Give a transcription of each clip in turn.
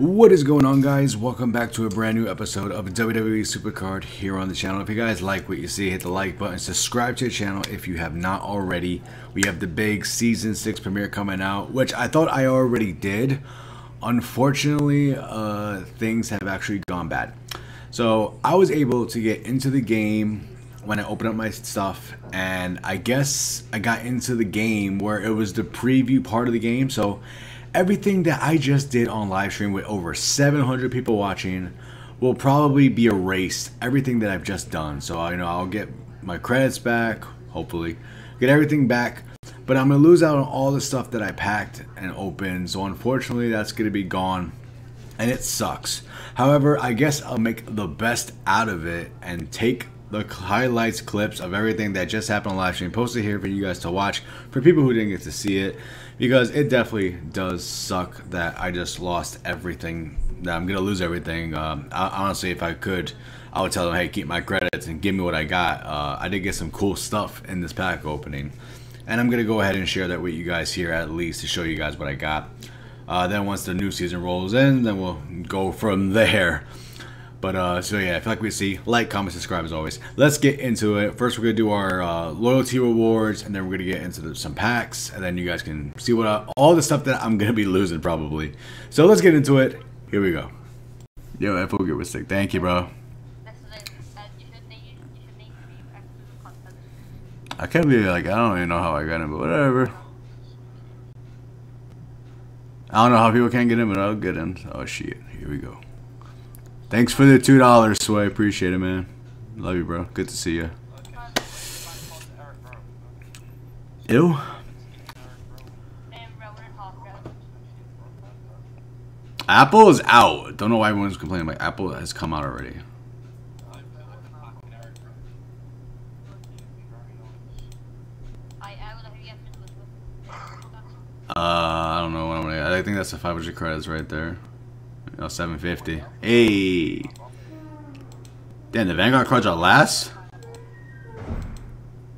What is going on guys? Welcome back to a brand new episode of WWE Supercard here on the channel. If you guys like what you see, hit the like button, subscribe to the channel if you have not already. We have the big Season 6 premiere coming out, which I thought I already did. Unfortunately, uh, things have actually gone bad. So I was able to get into the game when I opened up my stuff and I guess I got into the game where it was the preview part of the game. So everything that I just did on live stream with over 700 people watching will probably be erased. Everything that I've just done. So I know I'll get my credits back, hopefully, get everything back. But I'm gonna lose out on all the stuff that I packed and opened. So unfortunately, that's gonna be gone, and it sucks. However, I guess I'll make the best out of it and take the highlights clips of everything that just happened on live stream posted here for you guys to watch for people who didn't get to see it because it definitely does suck that I just lost everything. That I'm gonna lose everything. Um, I, honestly, if I could, I would tell them, hey, keep my credits and give me what I got. Uh, I did get some cool stuff in this pack opening, and I'm gonna go ahead and share that with you guys here at least to show you guys what I got. Uh, then once the new season rolls in, then we'll go from there. But uh, so yeah, if you like we see, like, comment, subscribe as always. Let's get into it. First, we're gonna do our uh, loyalty rewards, and then we're gonna get into the, some packs, and then you guys can see what all the stuff that I'm gonna be losing probably. So let's get into it. Here we go. Yo, I forget was sick. Thank you, bro. I can't believe like I don't even know how I got him, but whatever. I don't know how people can't get in, but I'll get in. Oh shit, here we go. Thanks for the two dollars, Sway. Appreciate it, man. Love you, bro. Good to see you. Ew. Apple is out. Don't know why everyone's complaining. Like Apple has come out already. Uh, I don't know. I think that's the 500 credits right there. Oh, 750. Hey. Damn, the Vanguard cards are last?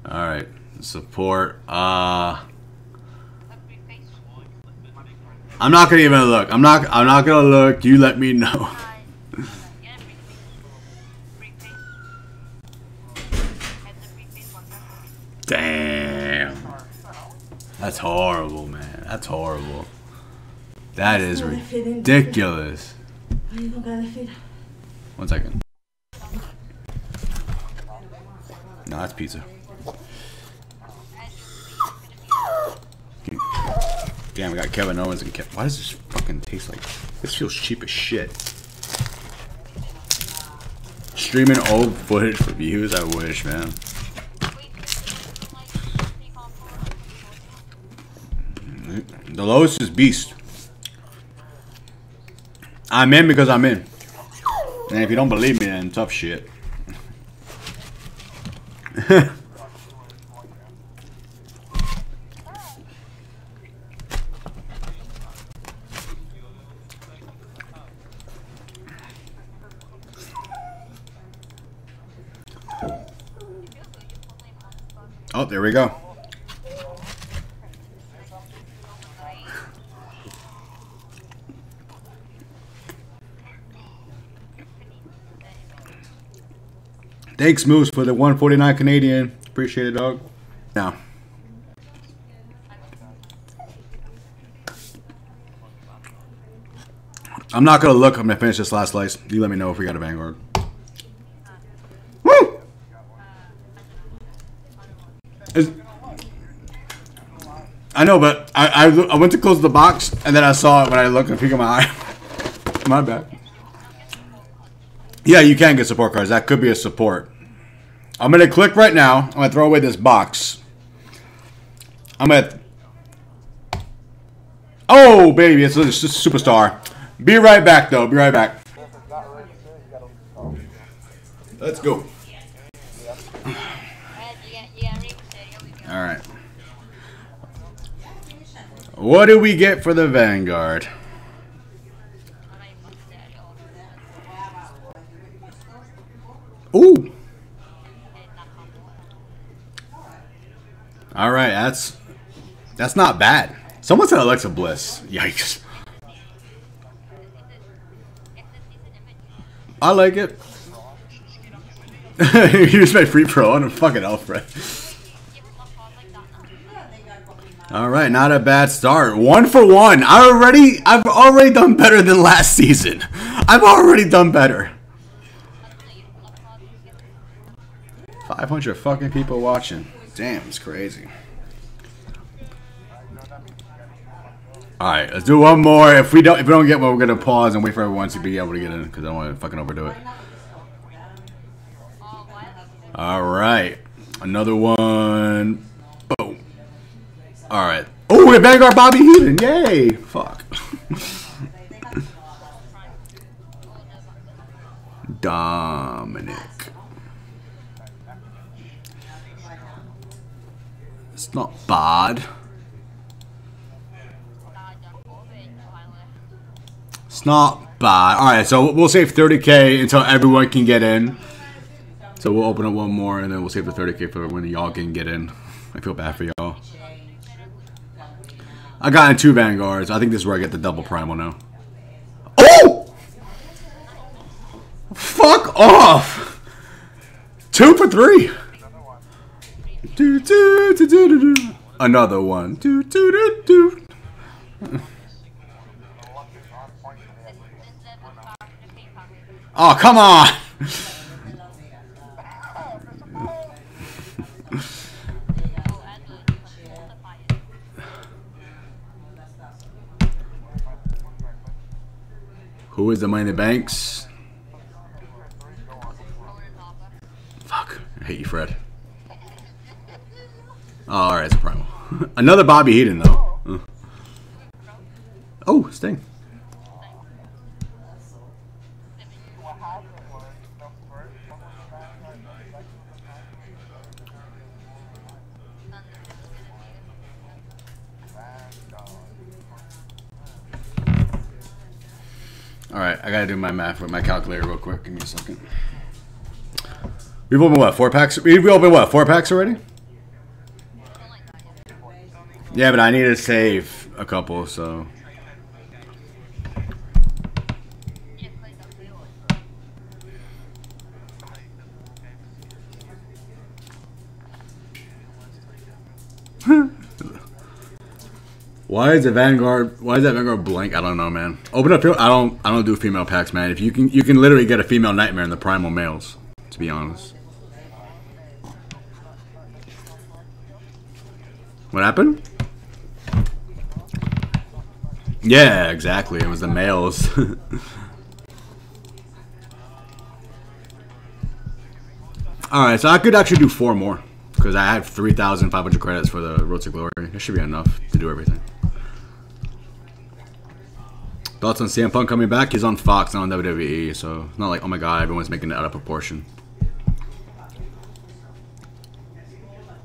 Alright. Support. Uh I'm not gonna even look. I'm not I'm not gonna look. You let me know. Damn. That's horrible, man. That's horrible. That is ridiculous. One second. No, that's pizza. Damn, we got Kevin Owens and Kevin. Why does this fucking taste like? This feels cheap as shit. Streaming old footage for views, I wish, man. The lowest is Beast. I'm in because I'm in. And if you don't believe me, then tough shit. oh, there we go. Thanks, Moose, for the 149 Canadian. Appreciate it, dog. Now. I'm not gonna look. I'm gonna finish this last slice. You let me know if we got a Vanguard. Woo! Is, I know, but I, I I went to close the box and then I saw it when I looked and peeked my eye. my bad. Yeah, you can get support cards. That could be a support. I'm going to click right now. I'm going to throw away this box. I'm going to... Oh, baby, it's a, it's a superstar. Be right back, though. Be right back. Let's go. All right. What do we get for the Vanguard? Ooh. All right, that's that's not bad. Someone said Alexa Bliss. Yikes. I like it. just made free pro on a fucking Alfred. All right, not a bad start. One for one. I already, I've already done better than last season. I've already done better. 500 fucking people watching. Damn, it's crazy. All right, let's do one more. If we don't, if we don't get one, we're gonna pause and wait for everyone to be able to get in because I don't want to fucking overdo it. All right, another one. Boom. All right. Oh, we Vanguard Bobby Heenan. Yay! Fuck. Dominic. Not bad. It's not bad. All right, so we'll save 30k until everyone can get in. So we'll open up one more, and then we'll save the 30k for when y'all can get in. I feel bad for y'all. I got in two Vanguards. I think this is where I get the double primal now. Oh! Fuck off! Two for three. Do, do, do, do, do. Another one. Do, do, do, do. Oh, come on! Who is the money in the banks? Fuck. I hate you, Fred. Oh, alright, it's a primal. Another Bobby Heenan, though. Uh. Oh, Sting. Alright, I gotta do my math with my calculator real quick. Give me a second. We've opened what, four packs? We've opened what, four packs already? Yeah, but I need to save a couple, so. Why is the Vanguard? Why is that Vanguard blank? I don't know, man. Open up. I don't. I don't do female packs, man. If you can, you can literally get a female nightmare in the primal males. To be honest. What happened? Yeah, exactly. It was the males. Alright, so I could actually do four more. Because I have 3,500 credits for the Road to Glory. That should be enough to do everything. Thoughts on CM Punk coming back? He's on Fox, not on WWE, so it's not like, oh my god, everyone's making it out of proportion.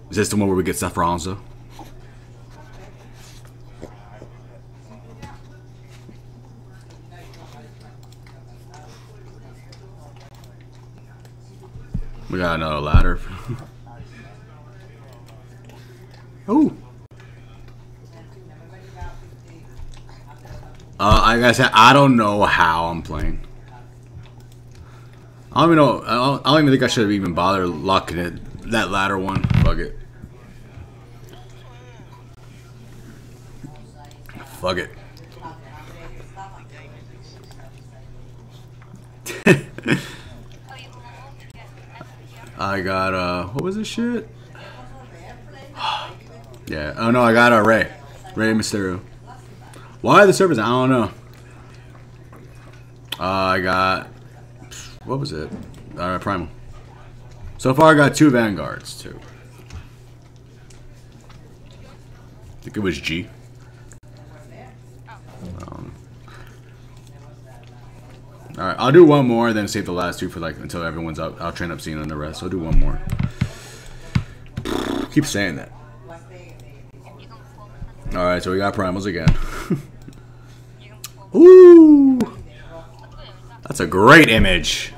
Is this the one where we get Seth Rollins, though? We got another ladder. oh. Uh, like I said, I don't know how I'm playing. I don't even know. I don't, I don't even think I should have even bothered locking it. That ladder one. Fuck it. Fuck it. I got uh, what was this shit? yeah. Oh no, I got a uh, Rey, Rey Mysterio. Why the servers? I don't know. Uh, I got what was it? Uh, Primal. So far, I got two Vanguards too. I think it was G. all right, I'll do one more, then save the last two for like until everyone's up. I'll train up seeing on the rest. I'll do one more. Keep saying that. All right, so we got primals again. Ooh, that's a great image.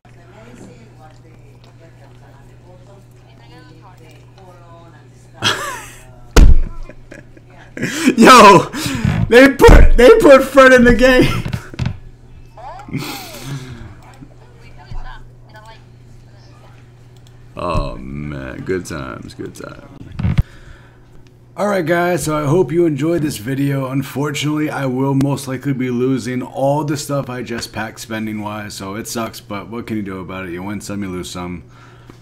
Yo, they put they put Fred in the game. Good times, good times. Alright guys, so I hope you enjoyed this video. Unfortunately, I will most likely be losing all the stuff I just packed spending wise, so it sucks, but what can you do about it? You win some, you lose some.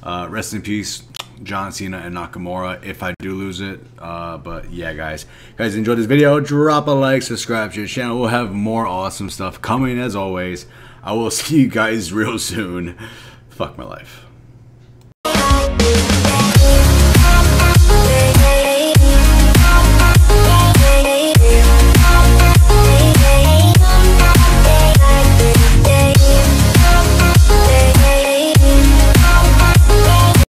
Uh, rest in peace, John Cena and Nakamura if I do lose it. Uh, but yeah, guys. Guys, enjoyed this video. Drop a like, subscribe to the channel. We'll have more awesome stuff coming as always. I will see you guys real soon. Fuck my life.